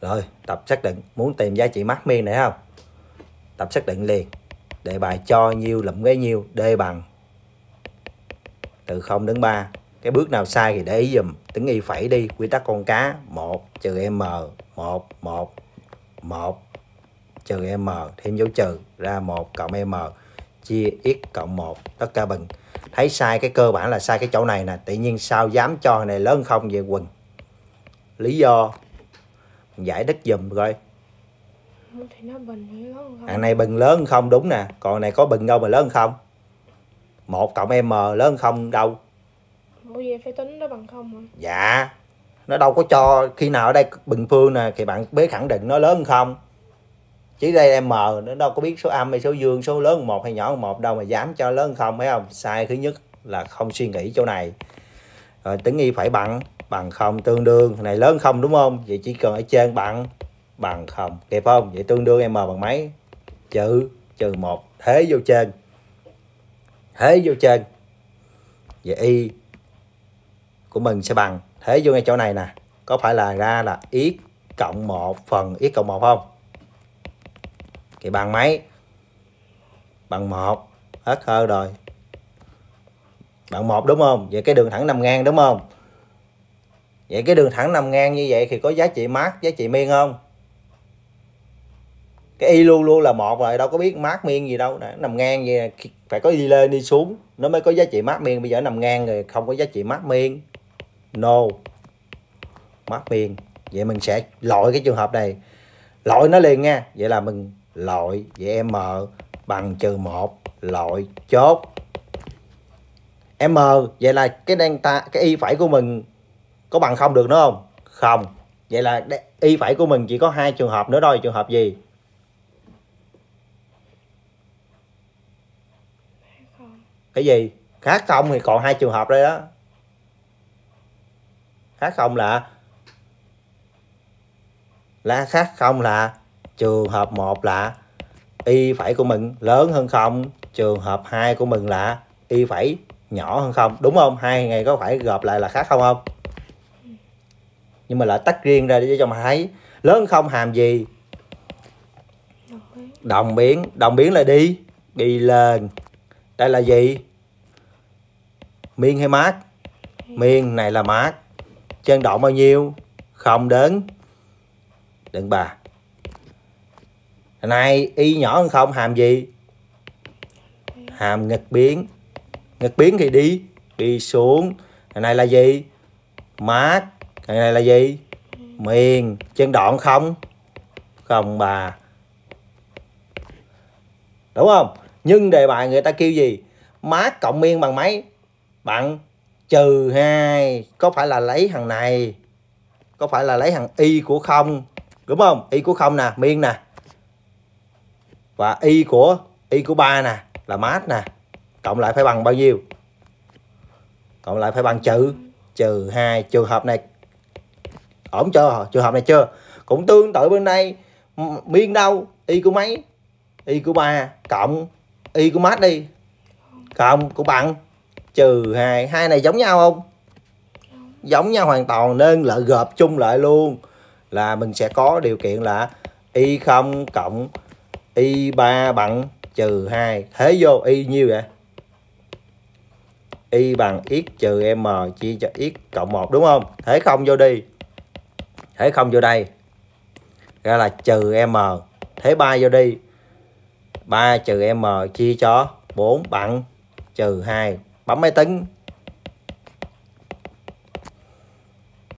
rồi, tập xác định. Muốn tìm giá trị mắc miên này không? Tập xác định liền. Đề bài cho nhiêu lụm cái nhiêu, d bằng. Từ 0 đến 3 cái bước nào sai thì để ý dùm tính y phẩy đi. Quy tắc con cá. 1 trừ m. 1 1 1 trừ m, thêm dấu trừ. Ra 1 cộng m. Chia x cộng 1 tất cả bằng. Thấy sai cái cơ bản là sai cái chỗ này nè. Tự nhiên sao dám cho này lớn không về quần? Lý do giải thích dùm coi. Thì nó bình lớn không? Hàng này bình lớn không? Đúng nè. Còn này có bình đâu mà lớn không? Một cộng M lớn không đâu. Ủa vậy phải tính nó bằng không hả? Dạ. Nó đâu có cho Khi nào ở đây bình phương nè Thì bạn bế khẳng định nó lớn không? Chỉ đây M Nó đâu có biết số âm hay số dương Số lớn một hay nhỏ hơn một đâu mà dám cho lớn không Thấy không? Sai thứ nhất là không suy nghĩ chỗ này. Rồi tính y phải bằng Bằng không tương đương. Này lớn không đúng không? Vậy chỉ cần ở trên bằng Bằng không. Kịp không? Vậy tương đương M bằng mấy? Chữ Trừ một. Thế vô trên. Thế vô trên. Vậy y của mình sẽ bằng. Thế vô ngay chỗ này nè. Có phải là ra là x cộng 1 phần x cộng 1 không? Thì bằng mấy? Bằng 1 hết hơi rồi. Bằng 1 đúng không? Vậy cái đường thẳng nằm ngang đúng không? Vậy cái đường thẳng nằm ngang như vậy thì có giá trị mát giá trị miên không? Cái y luôn luôn là một rồi đâu có biết mát miên gì đâu. Đã, nằm ngang vậy phải có đi lên đi xuống nó mới có giá trị mát miên. Bây giờ nằm ngang rồi không có giá trị mát miên. No. Mát miên. Vậy mình sẽ loại cái trường hợp này. Loại nó liền nha. Vậy là mình loại vậy m bằng trừ một loại chốt. M vậy là cái delta cái y phải của mình có bằng không được nữa không? Không. Vậy là y phẩy của mình chỉ có hai trường hợp nữa thôi, trường hợp gì? Cái gì? Khác không thì còn hai trường hợp đây đó. Khác không là là khác không là trường hợp một là y phẩy của mình lớn hơn không? Trường hợp hai của mình là y phẩy nhỏ hơn không? Đúng không? Hai ngày có phải gộp lại là khác không không? Nhưng mà lại tách riêng ra để cho mà thấy. Lớn không hàm gì. Đồng biến đồng biến là đi. Đi lên. Đây là gì? Miên hay mát? Miên này là mát. Chân độ bao nhiêu? Không đến. Đừng bà. Này, y nhỏ hơn không hàm gì? Hàm nghịch biến. Nghịch biến thì đi. Đi xuống. Này là gì? Mát cái này là gì? Miền chân đoạn không? Không bà. Đúng không? Nhưng đề bài người ta kêu gì? Mát cộng miên bằng mấy? Bằng trừ hai. Có phải là lấy thằng này? Có phải là lấy thằng y của không? Đúng không? Y của không nè, miên nè. Và y của y của ba nè, là mát nè. Cộng lại phải bằng bao nhiêu? Cộng lại phải bằng trừ. Trừ hai. Trường hợp này ổn chưa trường hợp này chưa cũng tương tự bên đây miên đâu? Y của mấy? Y của ba, cộng y của mát đi. Cộng của bằng trừ hai hai này giống nhau không? Giống nhau hoàn toàn, nên lợi gộp chung lại luôn. Là mình sẽ có điều kiện là y không cộng y 3 bằng trừ 2 thế vô y nhiêu vậy? Y bằng x trừ m chia cho x cộng 1 đúng không? Thế không vô đi thế không vô đây. Ra là trừ m thế 3 vô đi. 3 trừ m chia cho. 4 bằng trừ 2 bấm máy tính.